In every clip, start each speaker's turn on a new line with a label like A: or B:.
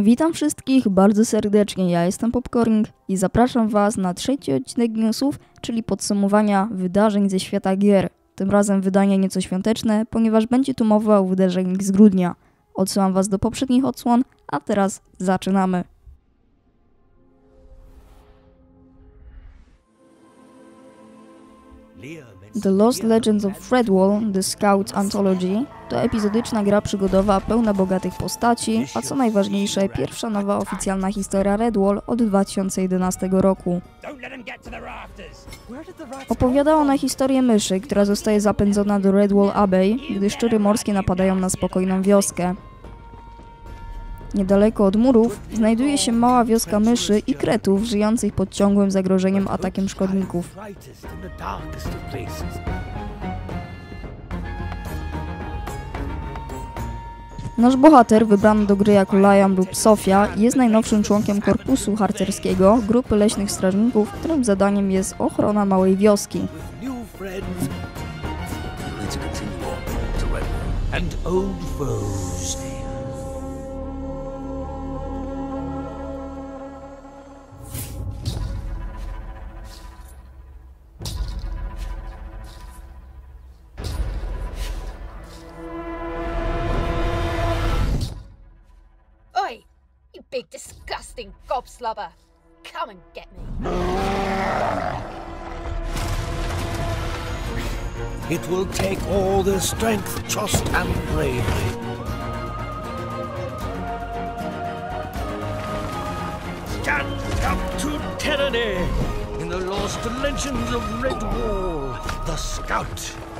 A: Witam wszystkich bardzo serdecznie, ja jestem Popcorning i zapraszam Was na trzeci odcinek newsów, czyli podsumowania wydarzeń ze świata gier. Tym razem wydanie nieco świąteczne, ponieważ będzie tu mowa o wydarzeniach z grudnia. Odsyłam Was do poprzednich odsłon, a teraz zaczynamy. The Lost Legends of Fredwall The Scout Anthology to epizodyczna gra przygodowa pełna bogatych postaci, a co najważniejsze, pierwsza nowa oficjalna historia Redwall od 2011 roku. Opowiada ona historię myszy, która zostaje zapędzona do Redwall Abbey, gdy szczury morskie napadają na spokojną wioskę. Niedaleko od murów znajduje się mała wioska myszy i kretów żyjących pod ciągłym zagrożeniem atakiem szkodników. Nasz bohater, wybrany do gry jako Liam lub Sofia, jest najnowszym członkiem korpusu harcerskiego grupy leśnych strażników, którym zadaniem jest ochrona małej wioski.
B: and old foes.
C: Gobslobber! Come and get me!
B: It will take all their strength, trust, and bravery. Stand up to tyranny in the lost legends of Red Wall, the Scout.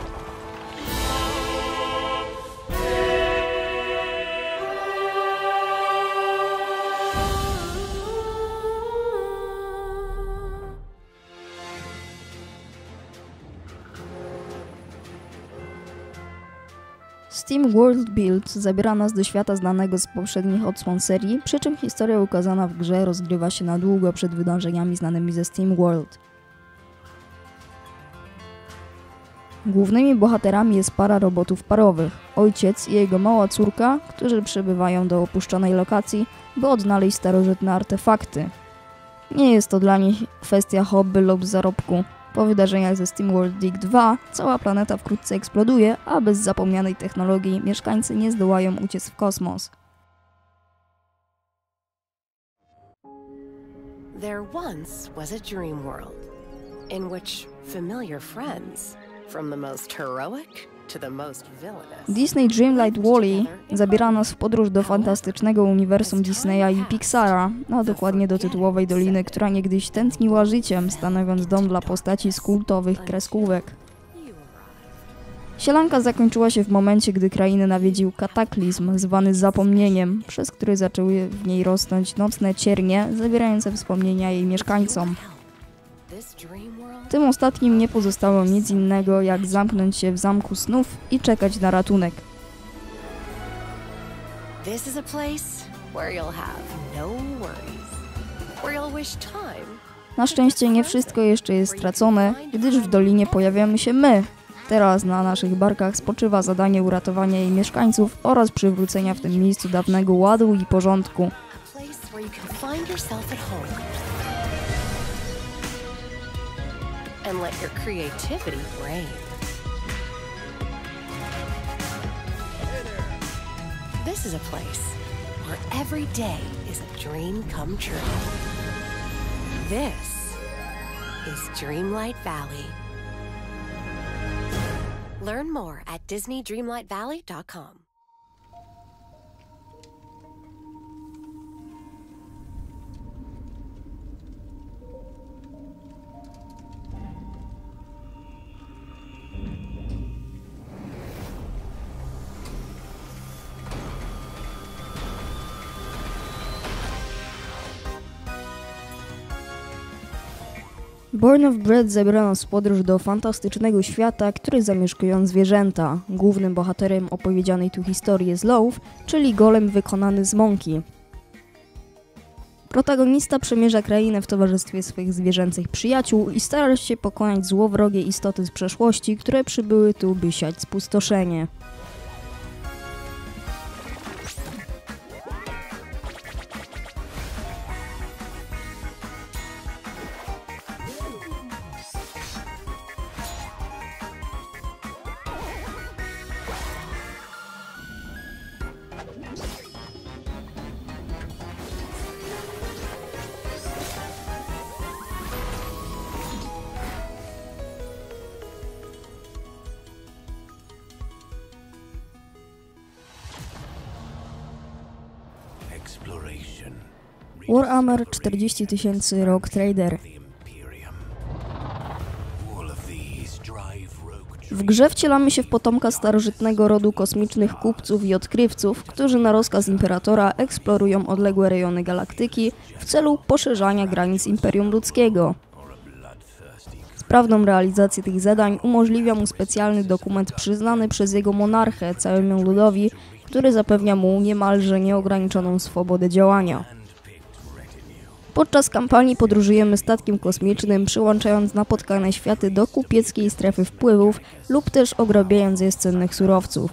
A: Steam World Build zabiera nas do świata znanego z poprzednich odsłon serii, przy czym historia ukazana w grze rozgrywa się na długo przed wydarzeniami znanymi ze Steam World. Głównymi bohaterami jest para robotów parowych, ojciec i jego mała córka, którzy przybywają do opuszczonej lokacji, by odnaleźć starożytne artefakty. Nie jest to dla nich kwestia hobby lub zarobku. Po wydarzeniach ze SteamWorld Dig 2 cała planeta wkrótce eksploduje, a bez zapomnianej technologii mieszkańcy nie zdołają uciec w kosmos.
D: There once was a dream world in which familiar friends, from the most heroic
A: Disney Dreamlight Valley zabiera nas w podróż do fantastycznego uniwersum Disneya i Pixara, a dokładnie do tytułowej doliny, która niegdyś tętniła życiem, stanowiąc dom dla postaci z kultowych kreskówek. Sielanka zakończyła się w momencie, gdy krainę nawiedził kataklizm zwany zapomnieniem, przez który zaczęły w niej rosnąć nocne ciernie, zabierające wspomnienia jej mieszkańcom. Tym ostatnim nie pozostało nic innego, jak zamknąć się w zamku snów i czekać na ratunek.
D: This is a place where you'll have no worries, where you'll wish time.
A: Na szczęście nie wszystko jeszcze jest stracone, gdyż w dolinie pojawiamy się my. Teraz na naszych barkach spoczywa zadanie uratowania jej mieszkańców oraz przywrócenia w tym miejscu dawnego ładu i porządku.
D: And let your creativity reign. This is a place where every day is a dream come true. This is Dreamlight Valley. Learn more at DisneyDreamlightValley.com.
A: Born of Bread zabiera nas w podróż do fantastycznego świata, który zamieszkują zwierzęta. Głównym bohaterem opowiedzianej tu historii jest Loaf, czyli golem wykonany z mąki. Protagonista przemierza krainę w towarzystwie swoich zwierzęcych przyjaciół i stara się pokonać złowrogie istoty z przeszłości, które przybyły tu, by siać spustoszenie. Warhammer 40 tysięcy Rogue Trader. W grze wcielamy się w potomka starożytnego rodu kosmicznych kupców i odkrywców, którzy na rozkaz Imperatora eksplorują odległe rejony galaktyki w celu poszerzania granic Imperium Ludzkiego. Sprawną realizację tych zadań umożliwia mu specjalny dokument przyznany przez jego monarchę całemu ludowi, który zapewnia mu niemalże nieograniczoną swobodę działania. Podczas kampanii podróżujemy statkiem kosmicznym, przyłączając napotkane światy do kupieckiej strefy wpływów lub też ograbiając je z cennych surowców.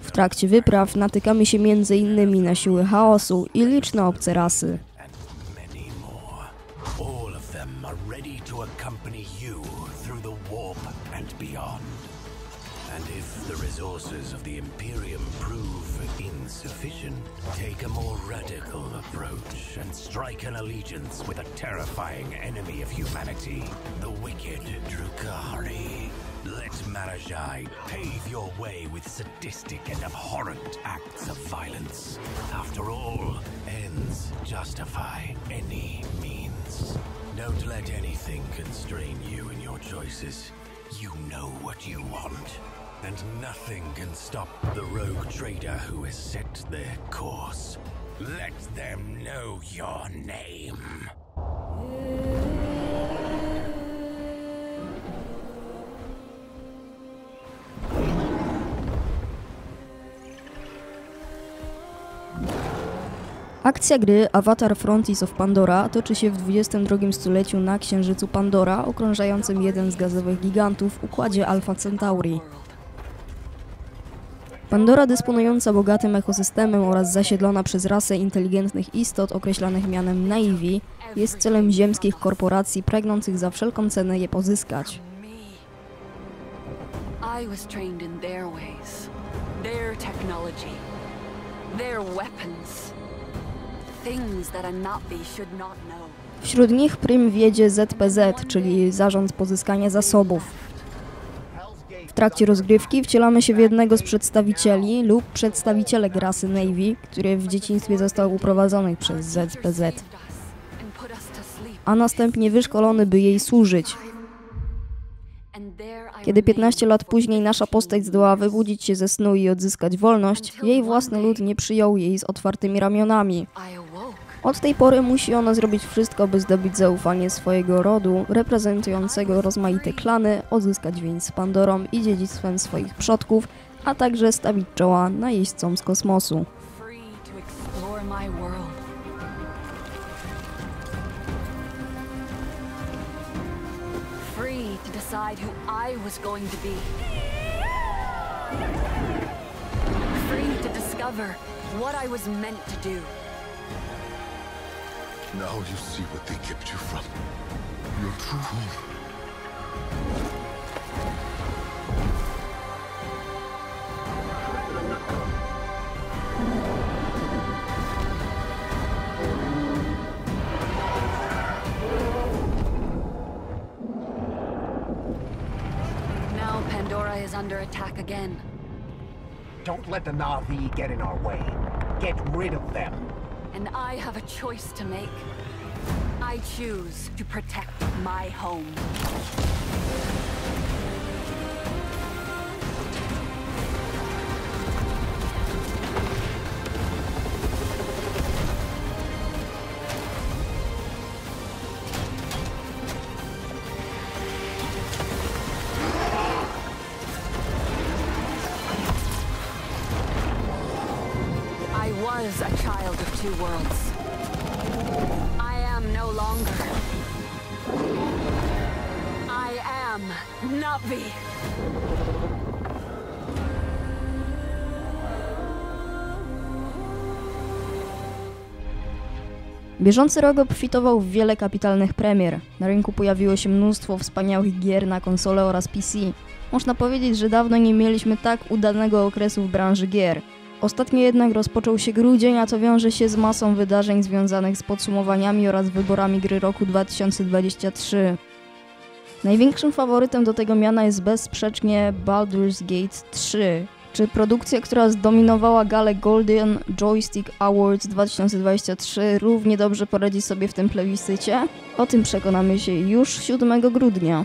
A: W trakcie wypraw natykamy się m.in. na siły chaosu i liczne obce rasy.
E: Resources of the Imperium prove insufficient, take a more radical approach and strike an allegiance with a terrifying enemy of humanity, the wicked Drukari. Let Marajai pave your way with sadistic and abhorrent acts of violence. After all, ends justify any means. Don't let anything constrain you in your choices. You know what you want. And nothing can stop the rogue trader who has set their course. Let them know your name.
A: Akcja gry Avatar Frontiers of Pandora toczy się w XXI stuleciu na księżycu Pandora, okrążającym jeden z gazowych gigantów w układzie Alpha Centauri. Pandora dysponująca bogatym ekosystemem oraz zasiedlona przez rasę inteligentnych istot określanych mianem Navy jest celem ziemskich korporacji pragnących za wszelką cenę je pozyskać.
F: me. I was trained in their ways, their technology, their weapons. Things that a Navi should not know.
A: Wśród nich prym wiedzie ZPZ, czyli Zarząd Pozyskania Zasobów. Trakcie rozgrywki wcielamy się w jednego z przedstawicieli lub przedstawicielek rasy Navy, który w dzieciństwie został uprowadzony przez ZPZ, a następnie wyszkolony, by jej służyć. Kiedy
F: remained
A: 15 lat później nasza postać zdoła wybudzić się ze snu i odzyskać wolność, jej własny lud nie przyjął jej z otwartymi ramionami. Od tej pory musi ona zrobić wszystko, by zdobyć zaufanie swojego rodu, reprezentującego rozmaite klany, odzyskać więź z Pandorą i dziedzictwem swoich przodków, a także stawić czoła najeźdźcom z kosmosu.
F: to. Free to discover what I was meant to do.
G: Now you see what they kept you from. Your true home.
F: Now Pandora is under attack again.
H: Don't let the Na'vi get in our way. Get rid of them.
F: And I have a choice to make. I choose to protect my home. Was a child of two worlds. I am no longer. I am Navi.
A: Bieżący rok obfitował w wiele kapitalnych premier. Na rynku pojawiło się mnóstwo wspaniałych gier na konsole oraz PC. Można powiedzieć, że dawno nie mieliśmy tak udanego okresu w branży gier. Ostatnio jednak rozpoczął się grudzień, a to wiąże się z masą wydarzeń związanych z podsumowaniami oraz wyborami gry roku 2023. Największym faworytem do tego miana jest bezsprzecznie Baldur's Gate 3, Czy produkcja, która zdominowała galę Golden Joystick Awards 2023 równie dobrze poradzi sobie w tym plebiscycie? O tym przekonamy się już 7 grudnia.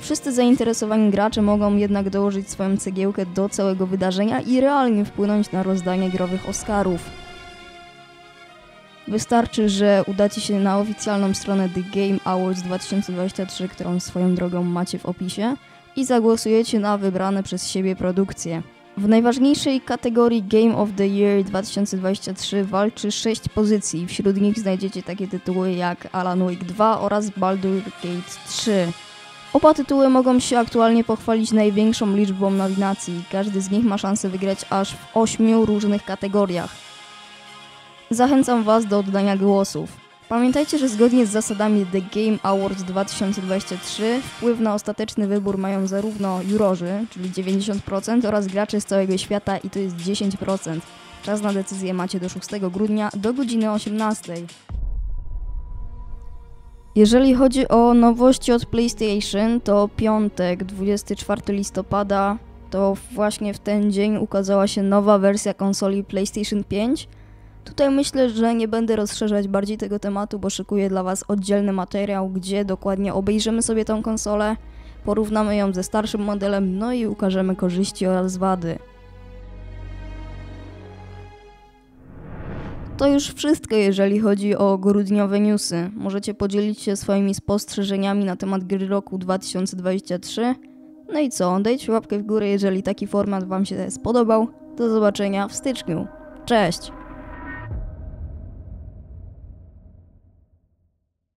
A: Wszyscy zainteresowani gracze mogą jednak dołożyć swoją cegiełkę do całego wydarzenia i realnie wpłynąć na rozdanie growych Oscarów. Wystarczy, że udacie się na oficjalną stronę The Game Awards 2023, którą swoją drogą macie w opisie, i zagłosujecie na wybrane przez siebie produkcje. W najważniejszej kategorii Game of the Year 2023 walczy 6 pozycji. Wśród nich znajdziecie takie tytuły jak Alan Wake 2 oraz Baldur Gate 3. Oba tytuły mogą się aktualnie pochwalić największą liczbą nominacji. Każdy z nich ma szansę wygrać aż w 8 różnych kategoriach. Zachęcam Was do oddania głosów. Pamiętajcie, że zgodnie z zasadami The Game Awards 2023 wpływ na ostateczny wybór mają zarówno jurorzy, czyli 90% oraz gracze z całego świata i to jest 10%. Czas na decyzję macie do 6 grudnia do godziny 18. Jeżeli chodzi o nowości od PlayStation, to piątek, 24 listopada, to właśnie w ten dzień ukazała się nowa wersja konsoli PlayStation 5. Tutaj myślę, że nie będę rozszerzać bardziej tego tematu, bo szykuję dla Was oddzielny materiał, gdzie dokładnie obejrzymy sobie tą konsolę, porównamy ją ze starszym modelem, no i ukażemy korzyści oraz wady. To już wszystko, jeżeli chodzi o grudniowe newsy. Możecie podzielić się swoimi spostrzeżeniami na temat gry roku 2023. No i co, dajcie łapkę w górę, jeżeli taki format Wam się spodobał. Do zobaczenia w styczniu. Cześć!